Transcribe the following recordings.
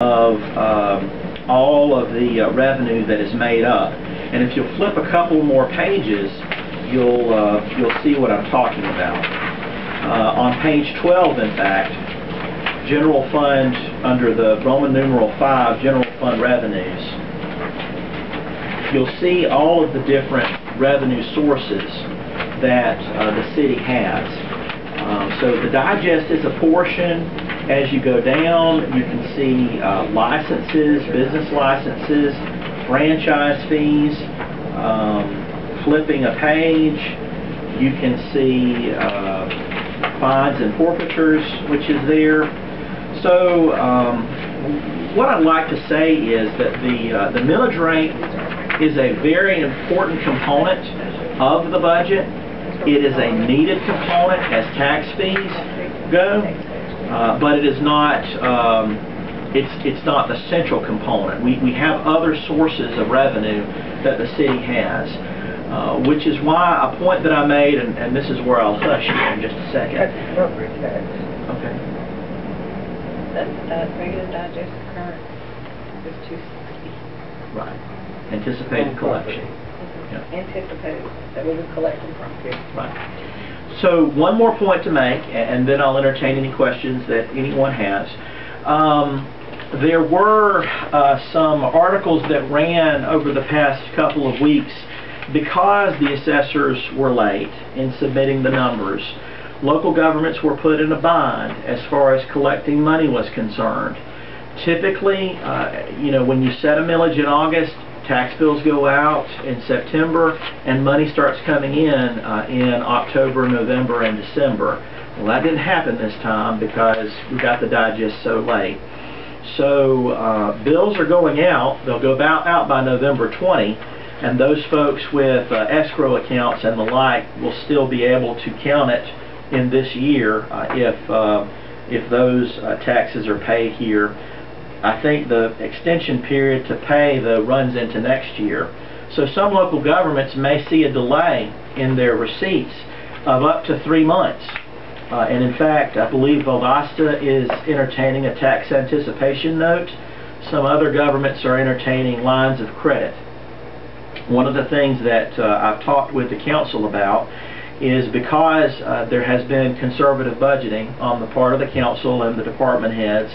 of um, all of the uh, revenue that is made up. And if you'll flip a couple more pages, you'll, uh, you'll see what I'm talking about. Uh, On page 12, in fact, general fund, under the Roman numeral 5, general fund revenues, you'll see all of the different revenue sources that uh, the city has. Um, So the digest is a portion. As you go down, you can see uh, licenses, business licenses, franchise fees, um, flipping a page, you can see uh, fines and forfeitures, which is there. So um, what I'd like to say is that the, uh, the millage rate is a very important component of the budget. It is a needed component as tax fees go, uh, but it is not, um, it's, it's not the central component. We, we have other sources of revenue that the city has, uh, which is why a point that I made, and, and this is where I'll hush here in just a second. That's property tax. Okay. That's that regular digest current is two sixty. Right. Anticipated collection. Yeah. Anticipated, that we were collecting from. Right. So one more point to make, and then I'll entertain any questions that anyone has. Um, There were uh, some articles that ran over the past couple of weeks because the assessors were late in submitting the numbers. Local governments were put in a bind as far as collecting money was concerned. Typically, uh, you know, when you set a millage in August, tax bills go out in September, and money starts coming in uh, in October, November, and December. Well, that didn't happen this time because we got the digest so late. So uh, bills are going out. They'll go about out by November 20, and those folks with uh, escrow accounts and the like will still be able to count it in this year uh, if uh, if those uh, taxes are paid here. I think the extension period to pay the runs into next year. So some local governments may see a delay in their receipts of up to three months. Uh, and in fact, I believe Valdosta is entertaining a tax anticipation note. Some other governments are entertaining lines of credit. One of the things that uh, I've talked with the council about is because uh, there has been conservative budgeting on the part of the council and the department heads,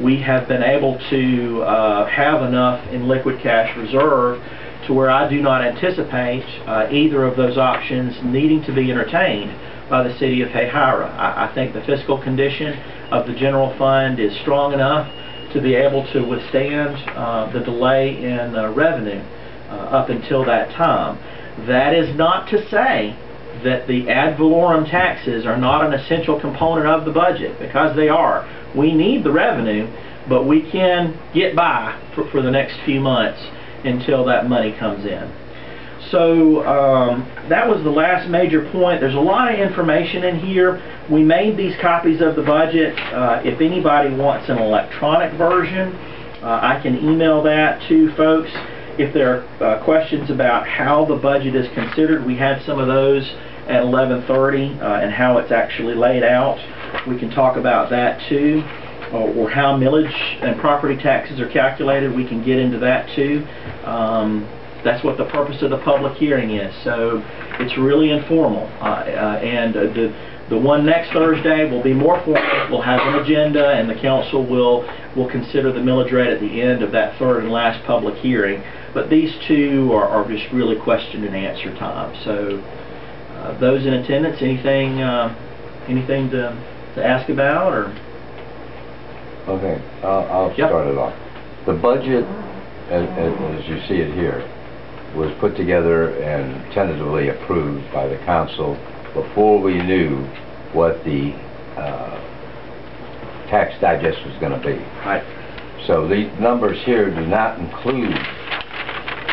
we have been able to uh, have enough in liquid cash reserve to where I do not anticipate uh, either of those options needing to be entertained by the city of Hahira. I, I think the fiscal condition of the general fund is strong enough to be able to withstand uh, the delay in uh, revenue uh, up until that time. That is not to say that the ad valorem taxes are not an essential component of the budget, because they are. We need the revenue, but we can get by for, for the next few months until that money comes in. So um, that was the last major point. There's a lot of information in here. We made these copies of the budget. Uh, if anybody wants an electronic version, uh, I can email that to folks. If there are uh, questions about how the budget is considered, we had some of those at 11:30 uh, and how it's actually laid out. We can talk about that too, or, or how millage and property taxes are calculated. We can get into that too. Um, that's what the purpose of the public hearing is. So it's really informal, uh, uh, and uh, the the one next Thursday will be more formal. We'll have an agenda, and the council will will consider the millage rate at the end of that third and last public hearing. But these two are, are just really question and answer time. So uh, those in attendance, anything uh, anything to to ask about or? Okay, I'll, I'll Yep. start it off. The budget, as, as you see it here, was put together and tentatively approved by the council before we knew what the, uh, tax digest was gonna be. Right. So the numbers here do not include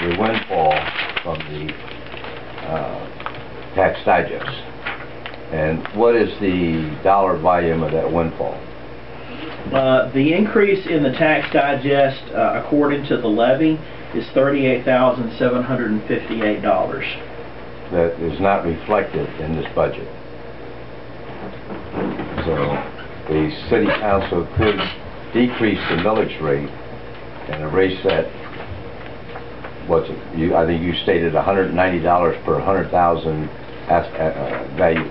the windfall from the, uh, tax digest. And what is the dollar volume of that windfall? Uh, the increase in the tax digest, uh, according to the levy, is thirty-eight thousand seven hundred and fifty-eight dollars. that is not reflected in this budget. So the city council could decrease the millage rate and erase that, what's it, you, I think you stated hundred and ninety dollars per hundred thousand as, uh, uh, value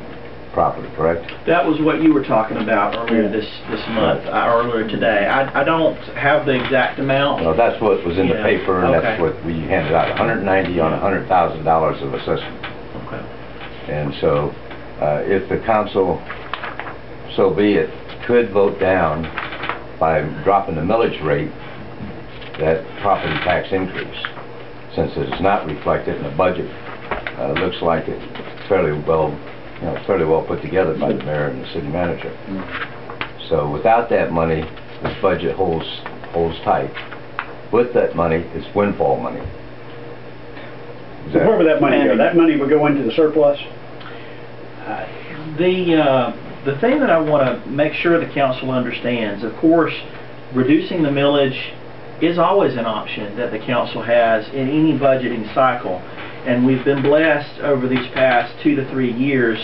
property, correct? That was what you were talking about earlier this, this month, uh, earlier today. I, I don't have the exact amount. Well, that's what was in the Yeah, paper, and that's okay. what we handed out, hundred and ninety on hundred thousand dollars of assessment. Okay. And so, uh, if the council, so be it, could vote down by dropping the millage rate, that property tax increase, since it is not reflected in the budget, uh, looks like it's fairly well, you know, fairly well put together by the mayor and the city manager. So without that money, this budget holds, holds tight. With that money, it's windfall money. Is So Where would that money go? That money would go into the surplus? The, uh, the thing that I want to make sure the council understands, of course, reducing the millage is always an option that the council has in any budgeting cycle. And we've been blessed over these past two to three years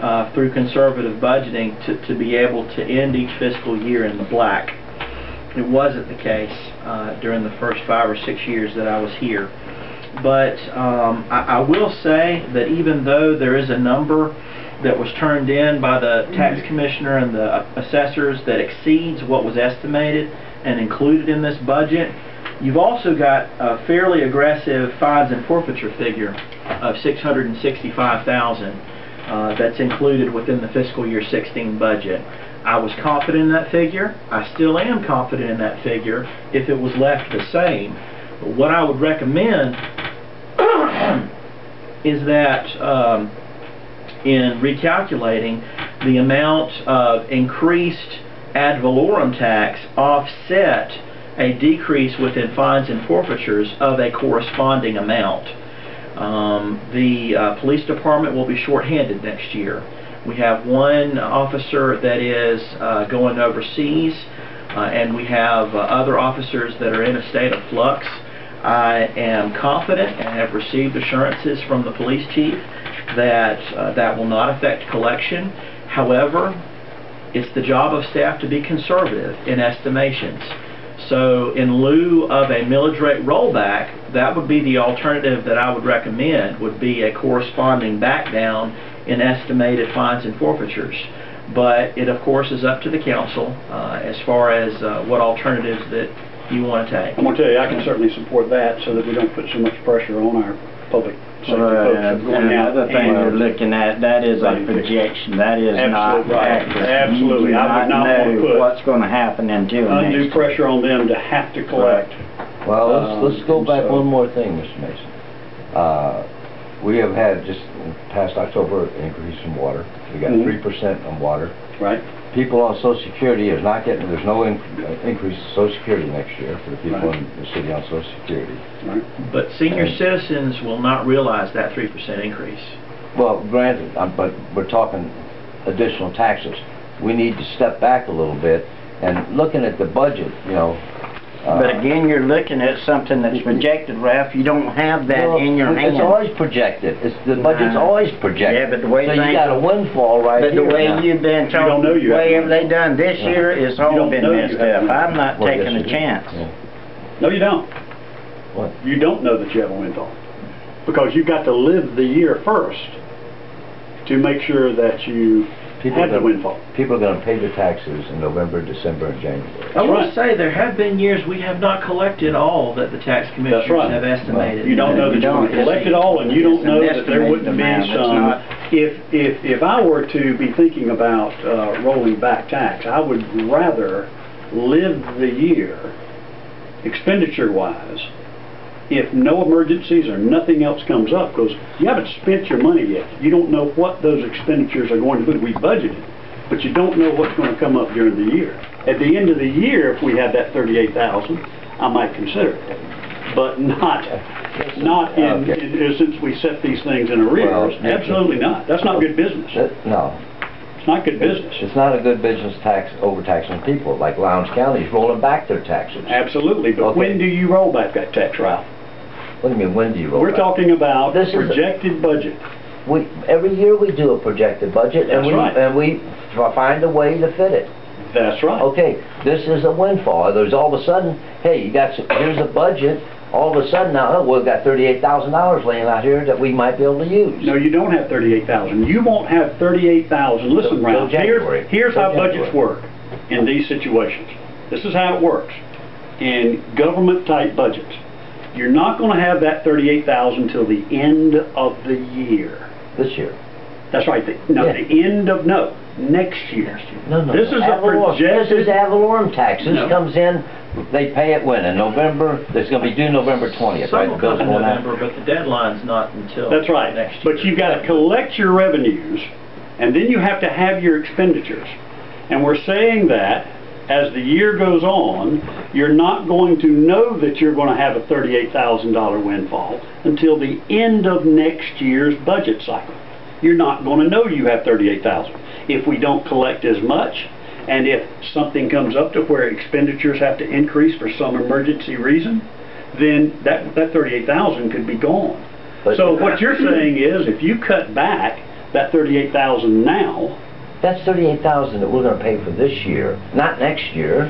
uh, through conservative budgeting to, to be able to end each fiscal year in the black. It wasn't the case uh, during the first five or six years that I was here. But um, I, I will say that even though there is a number that was turned in by the tax commissioner and the assessors that exceeds what was estimated and included in this budget, you've also got a fairly aggressive fines and forfeiture figure of 665000 uh, that's included within the fiscal year 16 budget. I was confident in that figure. I still am confident in that figure if it was left the same. But what I would recommend is that um, in recalculating the amount of increased ad valorem tax offset a decrease within fines and forfeitures of a corresponding amount. Um, the uh, police department will be shorthanded next year. We have one officer that is uh, going overseas, uh, and we have uh, other officers that are in a state of flux. I am confident and have received assurances from the police chief that uh, that will not affect collection. However, it's the job of staff to be conservative in estimations. So in lieu of a millage rate rollback, that would be the alternative that I would recommend, would be a corresponding back down in estimated fines and forfeitures. But it, of course, is up to the council uh, as far as uh, what alternatives that you want to take. I'm gonna tell you, I can certainly support that so that we don't put so much pressure on our public safety Well, folks uh, of going out. Another thing and- we're looking at, that is a Right. projection, that is not Absolutely right. accurate. Absolutely. You do I would not wanna know put what's gonna happen until next. Undue pressure on them to have to collect. Well, Um, let's, let's go back so- one more thing, Mr. Mason. Uh, we have had just past October an increase in water. We got Mhm. three percent on water. Right? People on social security is not getting, there's no in- uh, increase in social security next year for the people Right. in the city on social security. Right? But senior And- citizens will not realize that 3% increase. Well, granted, um, but we're talking additional taxes. We need to step back a little bit and looking at the budget, you know. But again, you're looking at something that's projected, Ralph, you don't have that Well, in your hand. It's always projected. It's, the budget's Nah. always projected. Yeah, but the way So you got a windfall right But here the way now. you've been don't know you the way have- they done this Yeah. year, it's You all been messed up. I'm not Well, taking yes, a chance. Yeah. No, you don't. What? You don't know that you have a windfall. Because you've got to live the year first to make sure that you People have the windfall. People are gonna pay the taxes in November, December, and January. I will right. say there have been years we have not collected all that the tax commissioners right. have estimated. You don't know that You you're going to don't. collect it all, and you don't know that there wouldn't be amount. It's some, if, if, if I were to be thinking about uh, rolling back tax, I would rather live the year, expenditure-wise, if no emergencies or nothing else comes up, because you haven't spent your money yet. You don't know what those expenditures are going to be. We budgeted, but you don't know what's going to come up during the year. At the end of the year, if we had that thirty-eight thousand, I might consider it, but not, not in, Okay. in- since we set these things in arrears. Well, Absolutely not. That's not good business. That- No, It's not good business. it's not a good business tax, overtaxing people, like Lowndes County is rolling back their taxes. Absolutely, but Okay. when do you roll back that tax, Ralph? What do you mean, when do you roll We're back? talking about This is a- projected budget. We, every year we do a projected budget, and That's we, right. and we f- find a way to fit it. That's right. Okay, this is a windfall. There's all of a sudden, hey, you got, here's a budget, all of a sudden now, oh, we've got thirty-eight thousand dollars laying out here that we might be able to use. No, you don't have thirty-eight thousand. You won't have thirty-eight thousand. Listen, Till- till Ralph, January. here's, here's Till how budgets January. work in these situations. This is how it works. In government-type budgets, you're not gonna have that thirty-eight thousand till the end of the year. This year. That's right, the, no, Yeah. the end of, no, next year. No, no. This is a ad valorem- This is projected, ad valorem tax. This No. comes in, they pay it when? In November? It's gonna be due November twentieth, right? Some The will bill's come in going out. November, but the deadline's not until that's right. next year. But you've gotta collect your revenues, and then you have to have your expenditures. And we're saying that as the year goes on, you're not going to know that you're gonna have a thirty-eight thousand dollar windfall until the end of next year's budget cycle. You're not gonna know you have thirty-eight thousand. If we don't collect as much, and if something comes up to where expenditures have to increase for some emergency reason, then that, that thirty-eight thousand could be gone. But- So what you're saying is, if you cut back that thirty-eight thousand now, That's thirty-eight thousand that we're gonna pay for this year, not next year.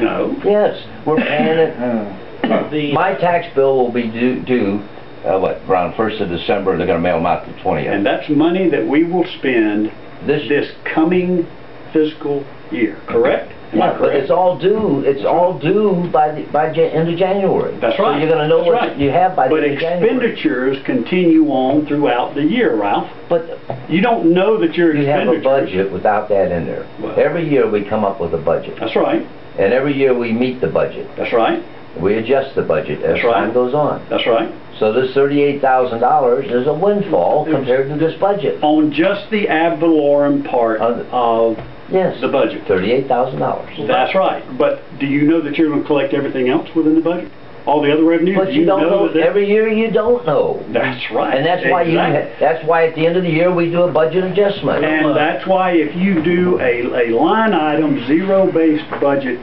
no, Yes, we're paying it. The- My tax bill will be due, due, uh, what, around first of December, they're gonna mail them out the 20th. and that's money that we will spend This, this coming fiscal year, correct? Am I yeah, but it's all due, it's all due by the, by Ja- end of January. That's right. So right. you're gonna know That's what right. you have by the end of January. But expenditures continue on throughout the year, Ralph. But You don't know that your you have a expenditures... budget without that in there. Well- Every year we come up with a budget, That's right, and every year we meet the budget. that's right, We adjust the budget as That's right. time goes on. that's right. So this thirty-eight thousand dollars is a windfall compared to this budget. On just the ad valorem part the- of Yes, the budget. thirty-eight thousand dollars. That's right. But do you know that you're going to collect everything else within the budget? All the other revenues? But Do you don't know, that- every year you don't know. That's right. And that's why you, that's why at the end of the year, we do a budget adjustment. And that's why if you do a, a line item, zero-based budget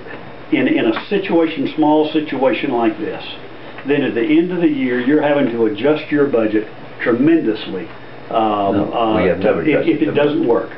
in, in a situation, small situation like this, then at the end of the year, you're having to adjust your budget tremendously. um, No, we have uh, if- If it doesn't work.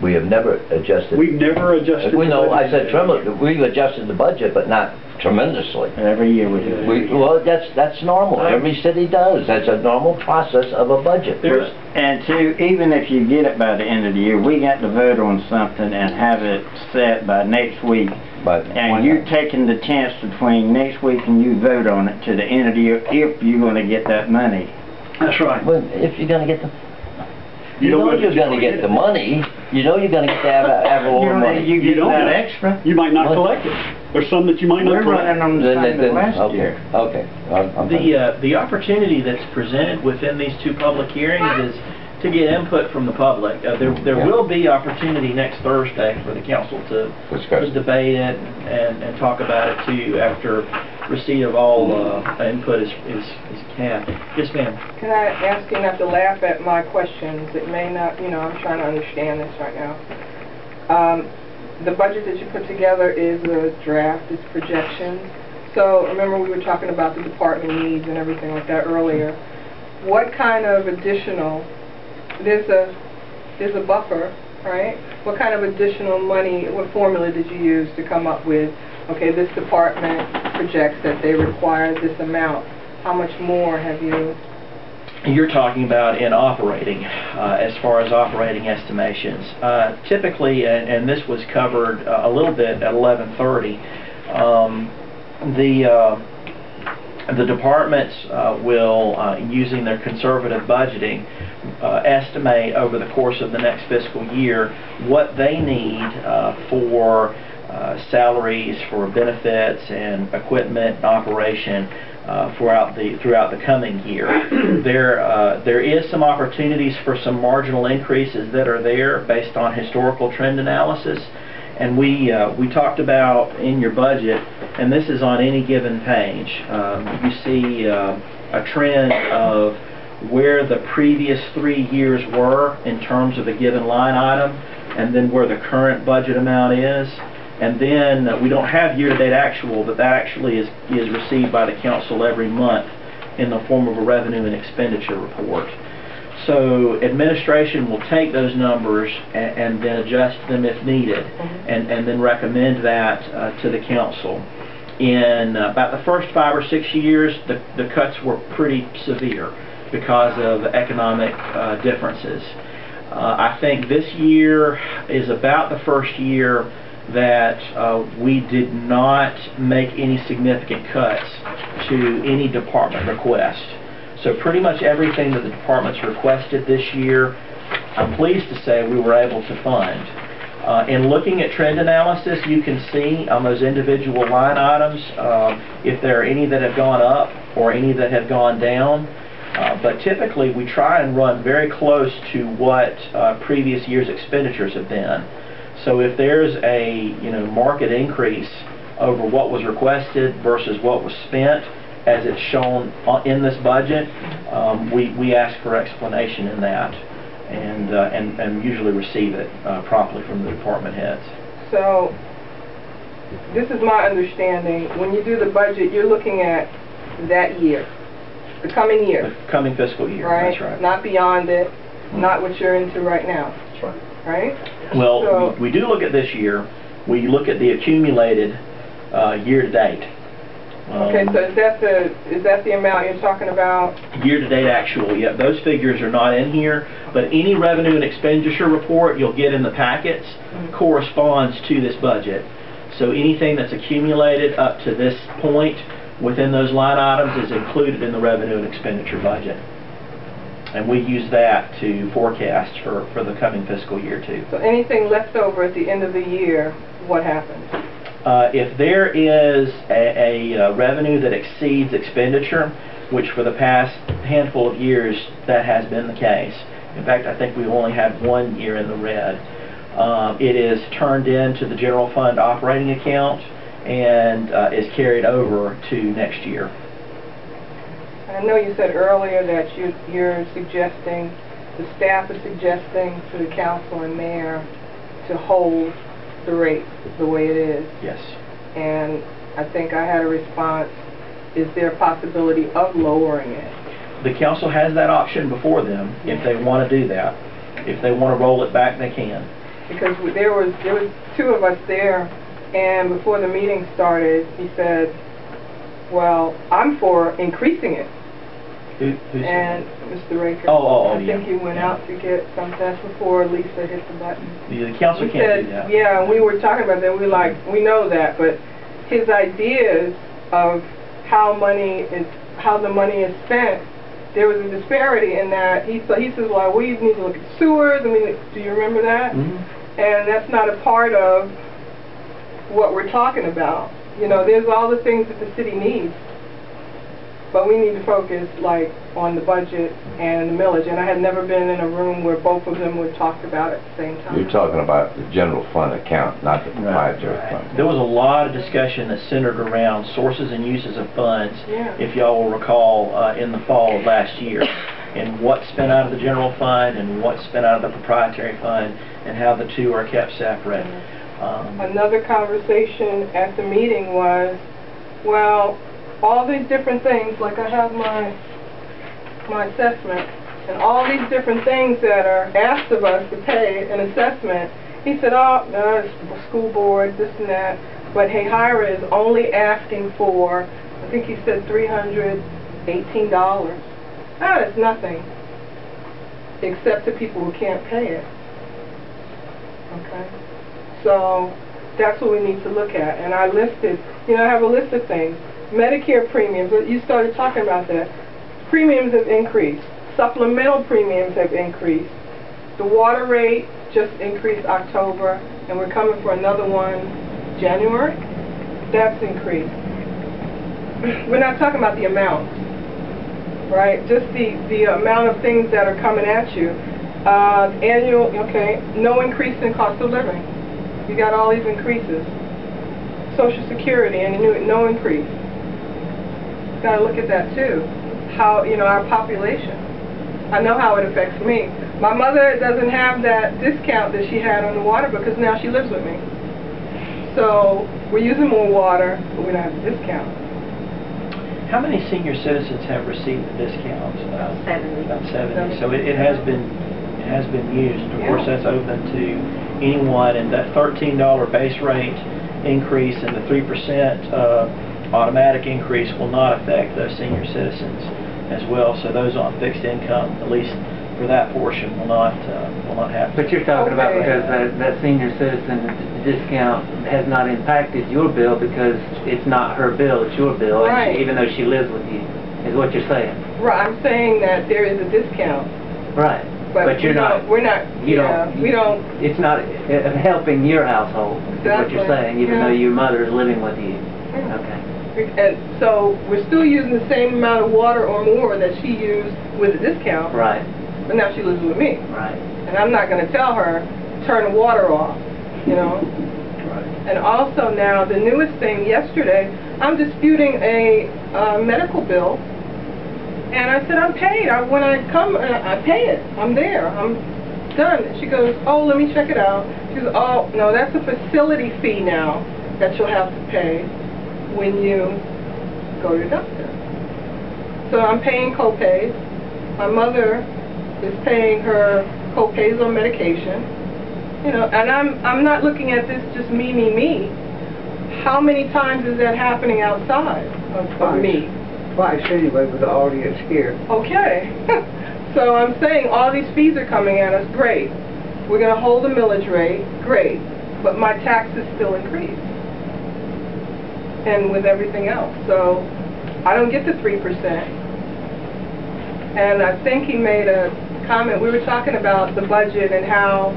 We have never adjusted. We've never adjusted. We the know, I budget said in a tremendous, we've adjusted the budget, but not tremendously. Every year we do. We, well, that's, that's normal. Every city does. That's a normal process of a budget. There's, And two, even if you get it by the end of the year, we got to vote on something and have it set by next week. But And you're taking the chance between next week and you vote on it to the end of the year, if you're gonna get that money. That's right. Well, if you're gonna get the, You you know know you're gonna gonna get get the money, you know you're gonna get the av- ad You know, money. you You don't that extra. You might not What? collect it. There's some that you might We're not collect. running on the Then- same then- as last okay, year. Okay, I'm, I'm. the, uh, the opportunity that's presented within these two public hearings is to get input from the public. Uh, there, there Yeah. will be opportunity next Thursday for the council to Discuss. to debate it and, and talk about it too after receipt of all, uh, input is, is, is had. Yes, ma'am. Can I ask you not to laugh at my questions? It may not, you know, I'm trying to understand this right now. Um, the budget that you put together is a draft, it's projections. So remember we were talking about the department needs and everything like that earlier. What kind of additional, there's a, there's a buffer, right? What kind of additional money, what formula did you use to come up with, okay, this department projects that they require this amount. How much more have you, You're talking about in operating, uh, as far as operating estimations. Uh, Typically, and and this was covered uh, a little bit at 11:30, um, the uh, the departments uh, will, uh, using their conservative budgeting, estimate over the course of the next fiscal year what they need for uh, salaries, for benefits, and equipment and operation uh, throughout the throughout the coming year. there uh, there is some opportunities for some marginal increases that are there based on historical trend analysis. And we uh, we talked about in your budget, and this is on any given page. Um, you see uh, a trend of where the previous three years were in terms of a given line item, and then where the current budget amount is. And then uh, we don't have year-to-date actual, but that actually is is received by the council every month in the form of a revenue and expenditure report. So administration will take those numbers and, and then adjust them if needed, Mhm. and, and then recommend that uh, to the council. In uh, about the first five or six years, the, the cuts were pretty severe because of economic uh, differences. Uh, I think this year is about the first year that uh, we did not make any significant cuts to any department request. So pretty much everything that the departments requested this year, I'm pleased to say we were able to fund. Uh, In looking at trend analysis, you can see on those individual line items um, if there are any that have gone up or any that have gone down. Uh, But typically, we try and run very close to what uh, previous year's expenditures have been. So if there's a, you know, market increase over what was requested versus what was spent, as it's shown in this budget, um, we, we ask for explanation in that and, uh, and, and usually receive it uh, promptly from the department heads. So, this is my understanding, when you do the budget, you're looking at that year, the coming year, The coming fiscal year, right? that's right. Not beyond it, not what you're into right now, That's right. Right? Well, So- we we do look at this year, we look at the accumulated uh, year-to-date. Okay, Um, so is that the, is that the amount you're talking about? Year-to-date actual, yep, those figures are not in here, but any revenue and expenditure report you'll get in the packets corresponds to this budget. So anything that's accumulated up to this point within those line items is included in the revenue and expenditure budget. And we use that to forecast for, for the coming fiscal year too. So anything left over at the end of the year, what happens? Uh, If there is a a, uh, revenue that exceeds expenditure, which for the past handful of years, that has been the case. In fact, I think we've only had one year in the red. Um, It is turned into the general fund operating account and uh, is carried over to next year. I know you said earlier that you, you're suggesting, the staff is suggesting to the council and mayor to hold the rate the way it is. Yes. And I think I had a response, is there a possibility of lowering it? The council has that option before them if they want to do that. If they want to roll it back, they can. Because there was, there was two of us there, and before the meeting started, he said, well, I'm for increasing it. Who- And Mr. Raker. Oh, oh, oh, I think yeah, you went yeah. out to get some, that's before Lisa hit the button. that? The the council We can't do said, that. yeah, and we were talking about that, we like, we know that, but his ideas of how money is, how the money is spent, there was a disparity in that, he, so he says, well, we need to look at sewers, I mean, do you remember that? Mhm. And that's not a part of what we're talking about. You know, there's all the things that the city needs, but we need to focus, like, on the budget and the millage. And I had never been in a room where both of them were talked about at the same time. You're talking about the general fund account, not the proprietary fund. There was a lot of discussion that centered around sources and uses of funds, Yeah. if y'all will recall, uh, in the fall of last year, and what's spent out of the general fund and what's spent out of the proprietary fund, and how the two are kept separate. Um, Another conversation at the meeting was, well, all these different things, like I have my, my assessment, and all these different things that are asked of us to pay an assessment, he said, oh, no, it's the school board, this and that, but Hahira is only asking for, I think he said three hundred eighteen dollars. That is nothing, except to people who can't pay it. Okay? So that's what we need to look at. And I listed, you know, I have a list of things. Medicare premiums, you started talking about that. Premiums have increased. Supplemental premiums have increased. The water rate just increased October, and we're coming for another one January. That's increased. We're not talking about the amount, right? Just the, the amount of things that are coming at you. Uh, annual, okay, no increase in cost of living. You got all these increases. Social Security, and no increase. Got to look at that too. How, you know, our population. I know how it affects me. My mother doesn't have that discount that she had on the water because now she lives with me. So we're using more water, but we don't have the discount. How many senior citizens have received the discount? Uh, Seventy. About 70. So it it has been, it has been used. Of course, that's open to anyone, and that $13 base rate increase and the 3% uh, automatic increase will not affect those senior citizens as well. So those on fixed income, at least for that portion, will not, uh, will not have. But you're talking about Okay. because that, that senior citizen discount has not impacted your bill because it's not her bill, it's your bill. and she- Right. Even though she lives with you, is what you're saying. Right, I'm saying that there is a discount, Right. but But we you're not, don't, we're not, you yeah, don't. we don't, It's not uh, helping your household, is what you're Exactly, saying, even yeah. though your mother is living with you. Yeah. Okay. And so we're still using the same amount of water or more that she used with the discount, Right, but now she lives with me. right. And I'm not gonna tell her, turn the water off, you know? Right. And also now, the newest thing, yesterday, I'm disputing a, uh, medical bill. And I said, I'm paid. I, when I come, uh, I pay it. I'm there. I'm done. And she goes, oh, let me check it out. She goes, oh, no, that's a facility fee now that you'll have to pay when you go to doctor. So I'm paying co-pays. My mother is paying her co-pays on medication. You know, and I'm, I'm not looking at this just me, me, me. How many times is that happening outside of, me? Twice anyway with the audience here. Okay. so I'm saying all these fees are coming at us, great. We're gonna hold the millage rate, great. But my taxes still increase. And with everything else, so I don't get the three percent. And I think he made a comment, we were talking about the budget and how,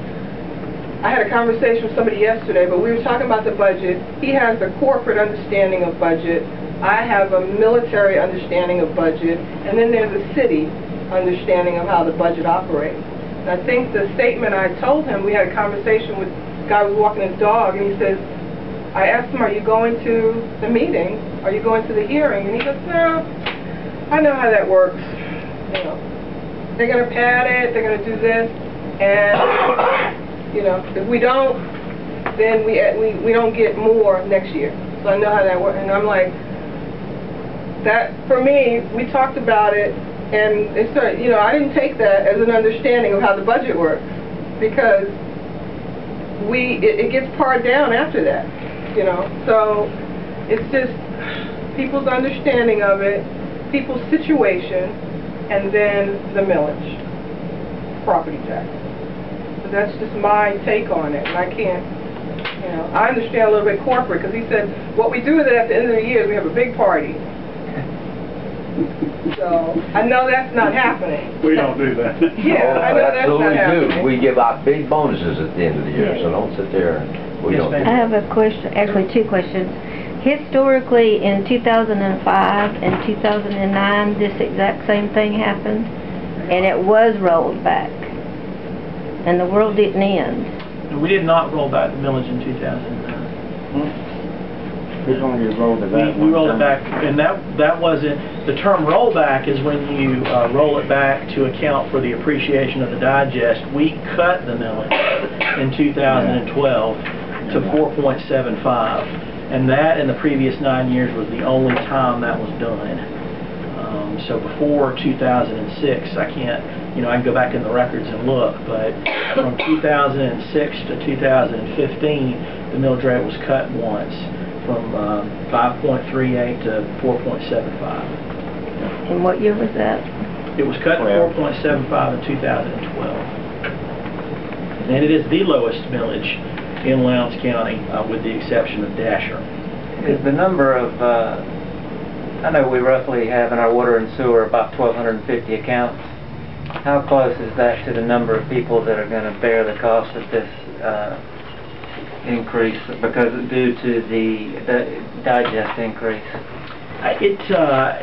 I had a conversation with somebody yesterday, but we were talking about the budget. He has a corporate understanding of budget. I have a military understanding of budget, and then there's a city understanding of how the budget operates. And I think the statement I told him, we had a conversation with, a guy was walking his dog, and he says, I asked him, are you going to the meeting? Are you going to the hearing? And he goes, no, I know how that works. You know, they're gonna pad it, they're gonna do this, and, you know, if we don't, then we, we, we don't get more next year. So I know how that works, and I'm like, that, for me, we talked about it, and it started, you know, I didn't take that as an understanding of how the budget works, because we, it, it gets pared down after that, you know, so it's just people's understanding of it, people's situation, and then the millage, property tax. So that's just my take on it, and I can't, you know, I understand a little bit corporate, because he said, what we do with it at the end of the year is we have a big party. So, I know that's not happening. We don't do that. Yeah, I know that's not Absolutely do. We give out big bonuses at the end of the year, so don't sit there and, we Yes, don't. ma'am. I have a question, actually two questions. Historically, in 2005 and 2009, this exact same thing happened, and it was rolled back, and the world didn't end. We did not roll back the millage in 2009. We've only rolled it We back we one rolled it time. back, and that, that wasn't, the term rollback is when you uh, roll it back to account for the appreciation of the digest. We cut the millage in 2012 to 4.75, and that in the previous nine years was the only time that was done. Um, So before 2006, I can't, you know, I can go back in the records and look, but from 2006 to 2015, the millage rate was cut once, from um, 5.38 to 4.75. And what year was that? It was cut to 4.75 in 2012. And it is the lowest millage in Lowndes County, uh, with the exception of Dasher. Is the number of, uh, I know we roughly have in our water and sewer about 1,250 accounts. How close is that to the number of people that are going to bear the cost of this uh, increase because due to the the digest increase? It, uh,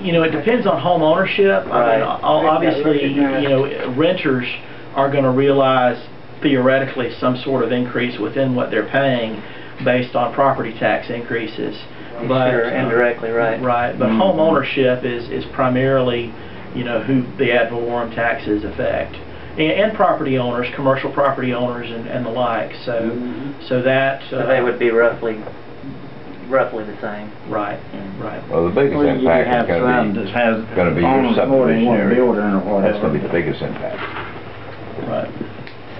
you know, it depends on home ownership. I mean, obviously, you know, renters are going to realize theoretically some sort of increase within what they're paying based on property tax increases. But, Sure, uh, indirectly, right. Right, but Mhm. home ownership is, is primarily, you know, who the ad valorem taxes affect. And, and property owners, commercial property owners and, and the like, so, Mhm. so that. So uh, they would be roughly roughly the same. Right, right. Well, the biggest Well, impact is gonna be, gonna be your owns more than subdivision area. building or whatever. That's gonna be the biggest impact.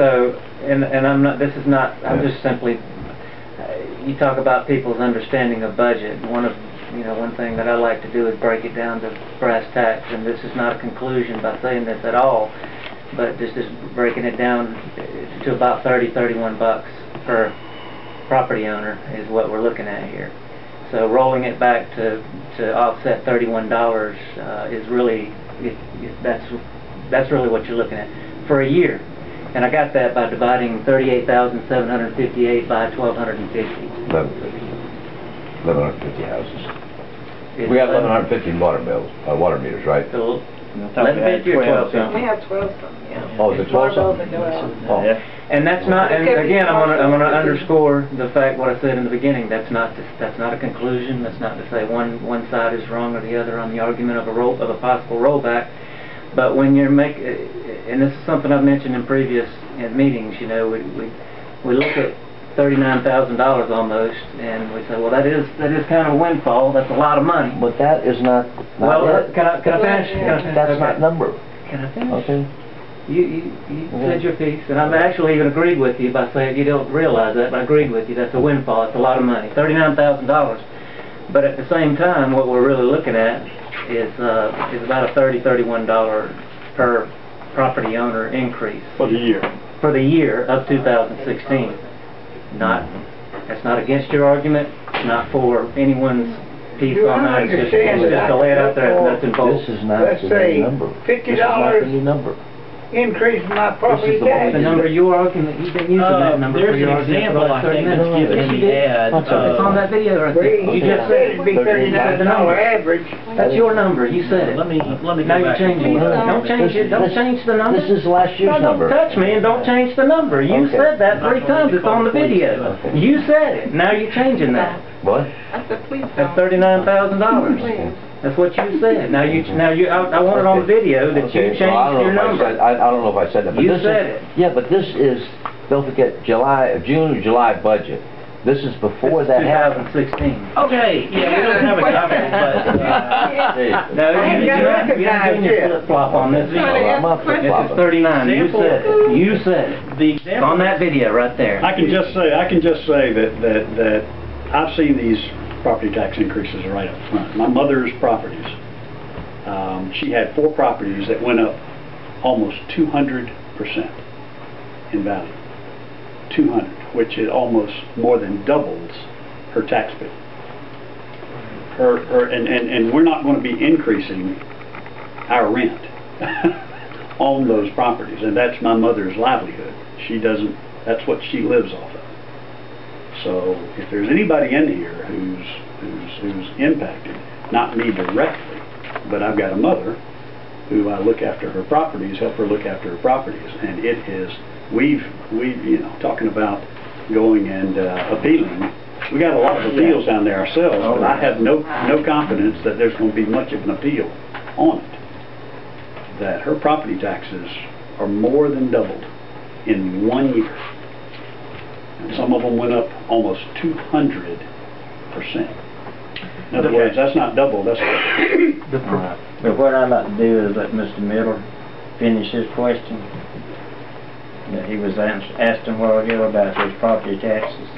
So, and, and I'm not, this is not, I'm just simply, uh, you talk about people's understanding of budget. One of, you know, one thing that I like to do is break it down to brass tacks, and this is not a conclusion by saying this at all, but just, just breaking it down to about 30, 31 bucks per property owner is what we're looking at here. So rolling it back to, to offset $31 uh, is really, it- it- that's, that's really what you're looking at for a year. And I got that by dividing 38,758 by 1,250. Eleven fifty. Eleven hundred fifty houses. It's We got eleven hundred fifty water bills, uh, water meters, right? So, I thought we had 1150 or 12 12 We have twelve something, yeah. Oh, is it twelve Water bills something? that go out. Oh. Yeah. And that's not, and again, I'm gonna, I'm gonna underscore the fact, what I said in the beginning, that's not, to- that's not a conclusion, that's not to say one, one side is wrong or the other on the argument of a roll, of a possible rollback. But when you're make, and this is something I've mentioned in previous uh, meetings, you know, we, we, we look at thirty-nine thousand dollars almost, and we say, well, that is, that is kind of a windfall, that's a lot of money. But that is not, Well, not uh, it. can I, can I finish? Can I finish? That's Okay. not number, Can I finish? okay? You, you, you Okay. said your piece, and I've actually even agreed with you by saying you don't realize that, but I agreed with you, that's a windfall, it's a lot of money, thirty-nine thousand dollars. But at the same time, what we're really looking at is, uh, is about a thirty, thirty-one dollar per property owner increase For the year. for the year of two thousand sixteen. Not, that's not against your argument, not for anyone's piece Do on I that, it's just, understand it's just to lay it out there, that's nuts and bolts. This is not Let's the say new number. $50 This is not the new number. Increase my property the one tax. The number you argument, you've been using that Um, number for There's your an argument for example, the I last thirty think, that's minutes. given Yes, in you the did. ad. That's. It's on that video right there. You you just said said it'd be it. thirty You said nine the number. average. That's your number, you said it. Let me, let me Now go you're back. changing it. Don't change it, don't this- change the number. This is last No, year's don't number. touch me and don't change the number. You Okay. said that three times, it's on the video. Okay. You said it, now you're changing that. What? I said, please don't. That's thirty-nine thousand dollars. Please. That's what you said. Now you, now you, I, I want it on video that you Okay, changed well, I don't know your if I number. said- I, I don't know if I said that, but You this is. said it. Yeah, but this is, don't forget, July, June or July budget. This is before that happened. 2016. Okay, yeah, we don't have a copy, but, uh, No, you, ain't you're got not, you're not doing your flip-flop on this. Somebody Well, I'm ask not. This is thirty-nine, you said it, you said it. the It's example. on that video right there. I can just say, I can just say that, that, that I've seen these property tax increases right up front. My mother's properties, um, she had four properties that went up almost two hundred percent in value. Two hundred, which it almost more than doubles her tax bill. Her, her, and, and, and we're not gonna be increasing our rent on those properties, and that's my mother's livelihood. She doesn't, that's what she lives off of. So if there's anybody in here who's, who's, who's impacted, not me directly, but I've got a mother who I look after her properties, help her look after her properties, and it is, we've, we've you know, talking about going and uh, appealing, we got a lot of appeals down there ourselves, but I have no, no confidence that there's gonna be much of an appeal on it. That her property taxes are more than doubled in one year. And some of them went up almost two hundred percent. In other words, that's not double, that's, But what I'm about to do is let Mr. Miller finish his question. That he was ans- asked him a while ago about his property taxes.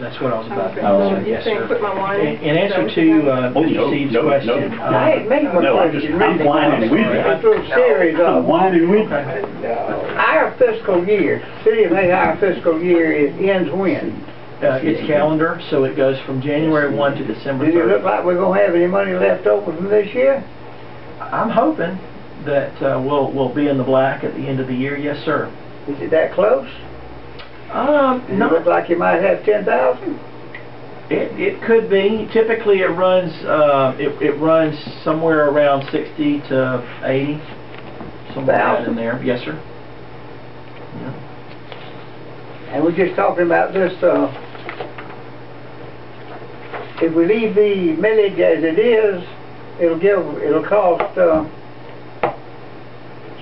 That's what I was about to Oh, answer, You yes, sir. put my wine In in answer to, uh, Oh, Mr. no, Seed's no, no. question. I uh, ain't made my No, I'm just- question. I'm whining with you. It's a little serious I'm of whining with you. Our fiscal year, city of May, our fiscal year is ends when? Uh, It's calendar, so it goes from January 1 to December Does it look 30. like we're gonna have any money left over from this year? I'm hoping that uh, we'll, we'll be in the black at the end of the year, yes, sir. Is it that close? Um, it no, look like you might have ten thousand? it, it could be. Typically, it runs, uh, it, it runs somewhere around 60 to 80, somewhere around in there, yes, sir. Yeah. And we're just talking about this, uh, if we leave the millage as it is, it'll give, it'll cost, uh,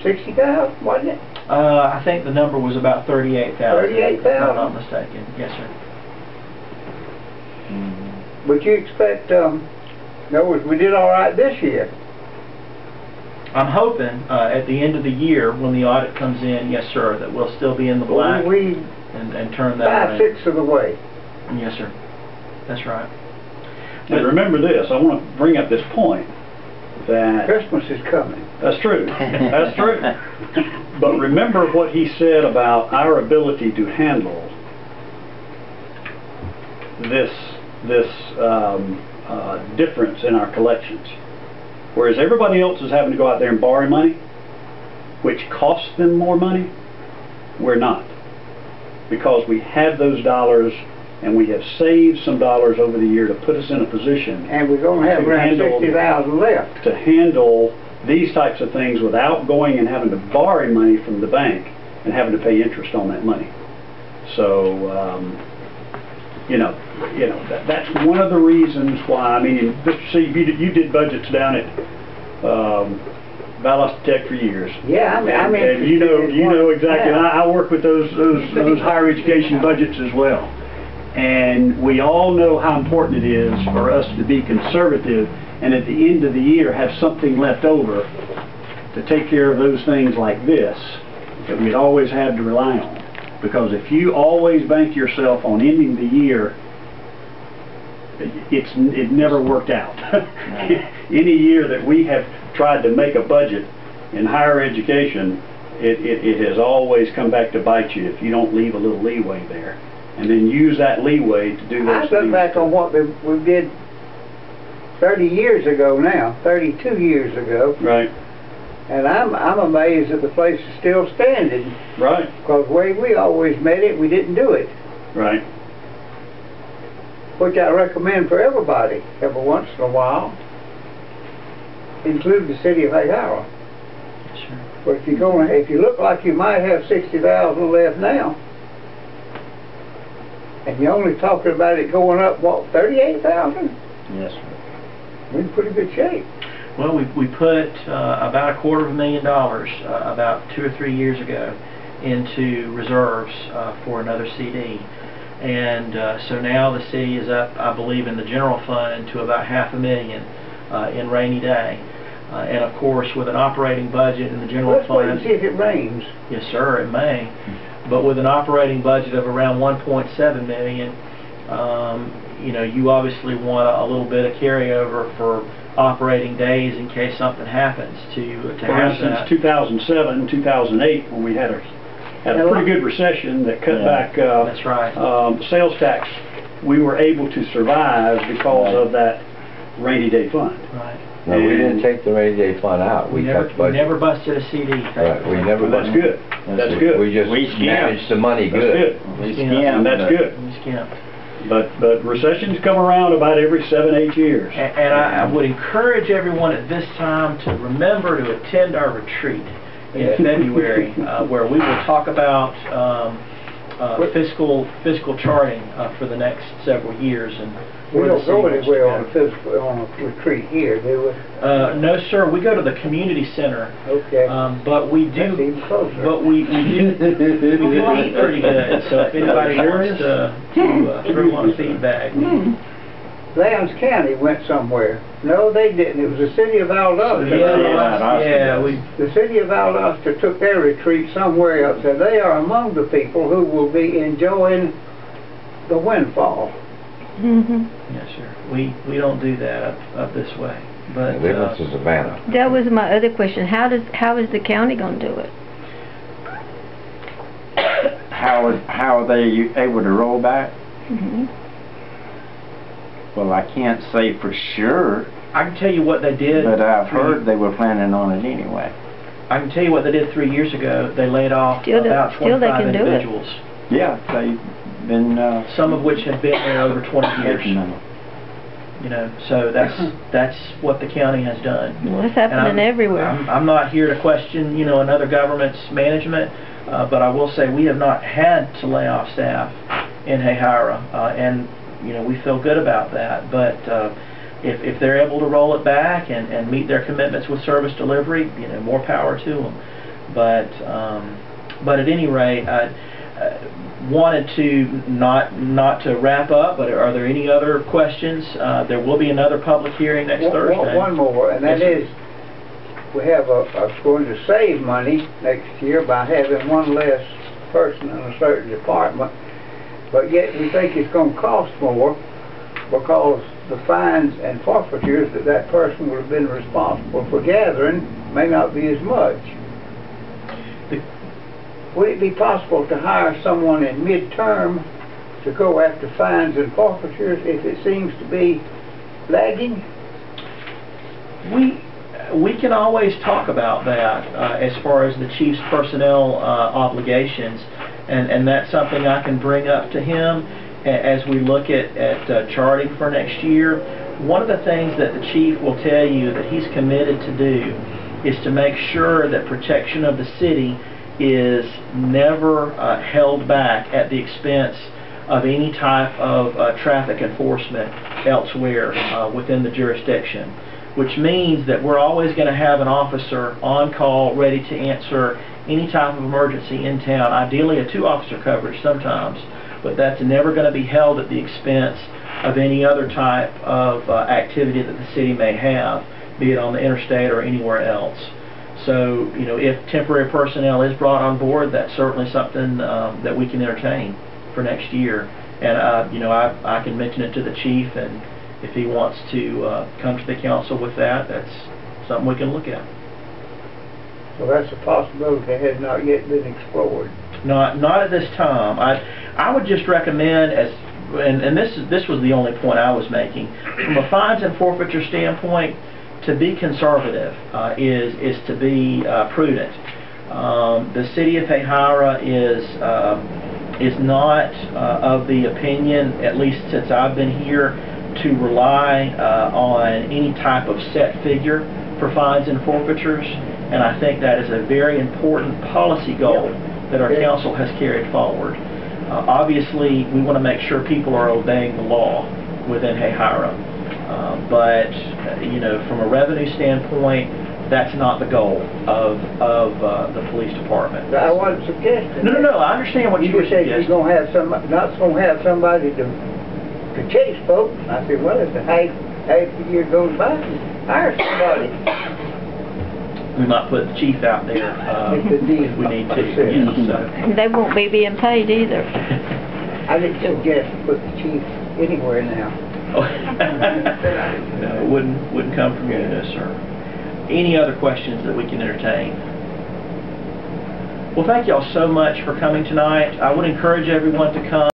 sixty thousand, wasn't it? Uh, I think the number was about 38,000. If I'm not mistaken, yes, sir. but you expect, um, in other words, we did all right this year. I'm hoping, uh, at the end of the year, when the audit comes in, yes, sir, that we'll still be in the black We, and, and turn that five, around. six of the way. Yes, sir. That's right. And remember this, I want to bring up this point, that Christmas is coming. That's true. That's true. But remember what he said about our ability to handle this, this um, uh, difference in our collections. Whereas everybody else is having to go out there and borrow money, which costs them more money, we're not. Because we have those dollars and we have saved some dollars over the year to put us in a position And we're gonna have around handle- sixty thousand left. to handle these types of things without going and having to borrow money from the bank and having to pay interest on that money. So, um, you know, you know, that, that's one of the reasons why, I mean, Mr. Steve, you did, you did budgets down at, um, Valdosta Tech for years. Yeah, I'm, I'm And- And you know, you know exactly, yeah. I, I work with those, those, those higher education budgets as well. And we all know how important it is for us to be conservative and at the end of the year have something left over to take care of those things like this that we'd always had to rely on. Because if you always bank yourself on ending the year, it's, it never worked out. Any year that we have tried to make a budget in higher education, it, it, it has always come back to bite you if you don't leave a little leeway there. And then use that leeway to do I those things. look back on what we, we did thirty years ago now, thirty-two years ago, Right, and I'm, I'm amazed that the place is still standing, right, because way we always made it, we didn't do it, right. which I recommend for everybody, every once in a while, include the city of Hahira. Sure. But if you're gonna, if you look like you might have sixty thousand left now, and you're only talking about it going up, what, thirty-eight thousand? Yes, sir. We're in pretty good shape. Well, we, we put uh, about a quarter of a million dollars, uh, about two or three years ago, into reserves uh, for another CD. And uh, so now the city is up, I believe, in the general fund to about half a million uh, in rainy day. Uh, And of course, with an operating budget in the general Let's wait and fund, see if it rains. yes, sir, it may, but with an operating budget of around 1.7 million, um, you know, you obviously want a, a little bit of carryover for operating days in case something happens to, to For have instance, that. 2007, 2008, when we had a, had a pretty good recession that cut Yeah. back, uh, That's right. um, sales tax, we were able to survive because of that rainy day fund. Right. No, we didn't take the rainy day fund out. We We never, kept we budget. never busted a CD. Right, we never. That's good. That's We- good. We just We skimmed. managed the money good. That's good. good. We Yeah. skimmed, That's but- good. We skimped. But, but recessions come around about every seven, eight years. A- And I I would encourage everyone at this time to remember to attend our retreat in February, uh, where we will talk about um, uh, fiscal, fiscal charting uh, for the next several years and We where the don't go city wants to anywhere on a physical, on a retreat here, do we? Uh, No, sir, we go to the community center, Okay. um, but we That's do, even closer. but we we do, we do eat pretty good, so if anybody wants to, to uh, throw on a feedback. Lowndes County went somewhere. No, they didn't. It was the city of Valdosta. Yeah, Yeah, yeah, we, The city of Valdosta took their retreat somewhere else, and they are among the people who will be enjoying the windfall. Mm-hmm. yes, sir, we, we don't do that up, up this way, but. They uh, went to Savannah. That was my other question. How does, how is the county gonna do it? How is how are they able to roll back? Mhm. Well, I can't say for sure, I can tell you what they did. but I've three- heard they were planning on it anyway. I can tell you what they did three years ago. They laid off Still they- about still they 25 can do it. individuals, Yeah, they've been, uh, some of which have been there over 20 years. detrimental. You know, so that's that's what the county has done. Well, it's And I'm- happening everywhere. I'm, I'm not here to question, you know, another government's management, uh, but I will say we have not had to lay off staff in Hahira, uh, and you know we feel good about that. But uh, if if they're able to roll it back and and meet their commitments with service delivery, you know, more power to them. But um, but at any rate, I, uh, wanted to, not, not to wrap up, but are there any other questions? Uh, There will be another public hearing next One- one- Thursday. One more, and that Yes, is, we have a, a going to save money next year by having one less person in a certain department, but yet we think it's gonna cost more because the fines and forfeitures that that person would have been responsible for gathering may not be as much. Would it be possible to hire someone in midterm to go after fines and forfeitures if it seems to be lagging? We, we can always talk about that uh, as far as the chief's personnel uh, obligations, and, and that's something I can bring up to him as we look at, at uh, charting for next year. One of the things that the chief will tell you that he's committed to do is to make sure that protection of the city is never uh, held back at the expense of any type of uh, traffic enforcement elsewhere uh, within the jurisdiction which means that we're always going to have an officer on call ready to answer any type of emergency in town, ideally a two-officer coverage sometimes, but that's never going to be held at the expense of any other type of uh, activity that the city may have, be it on the interstate or anywhere else. So, you know, if temporary personnel is brought on board, that's certainly something um, that we can entertain for next year. And, uh, you know, I, I can mention it to the chief, and if he wants to uh, come to the council with that, that's something we can look at. So that's a possibility that has not yet been explored. Not, not at this time. I, I would just recommend as, and, and this, is- this was the only point I was making, from a fines and forfeiture standpoint, to be conservative uh, is, is to be uh, prudent. Um, the city of Hahira is, uh, is not uh, of the opinion, at least since I've been here, to rely uh, on any type of set figure for fines and forfeitures, and I think that is a very important policy goal that our council has carried forward. Uh, Obviously, we want to make sure people are obeying the law within Hahira, Uh, but, uh, you know, from a revenue standpoint, that's not the goal of, of uh, the police department. I wasn't suggesting. No, no, no, I understand what you You were said you're gonna have some, not gonna have somebody to, to chase folks. I said, well, if the half, half the year goes by, hire somebody. We might put the chief out there uh, If the need- if we need to, That's it. yeah, so. They won't be being paid either. I didn't suggest put the chief anywhere now. No, it wouldn't, wouldn't come from you, no, sir. Any other questions that we can entertain? Well, thank y'all so much for coming tonight. I would encourage everyone to come.